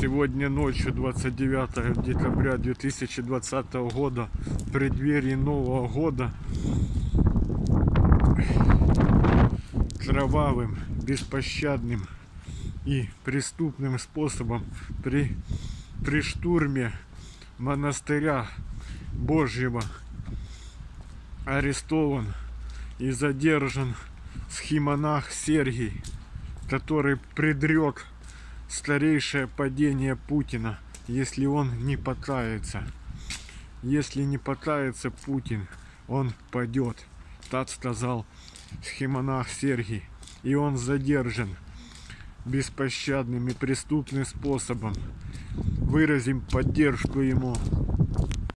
Сегодня ночью 29 декабря 2020 года, в преддверии Нового года, кровавым, беспощадным и преступным способом при, при штурме монастыря Божьего арестован и задержан схимонах Сергий, который предрек старейшее падение Путина, если он не покается. Если не покается Путин, он падет. Так сказал схимонах Сергий. И он задержан беспощадным и преступным способом. Выразим поддержку ему.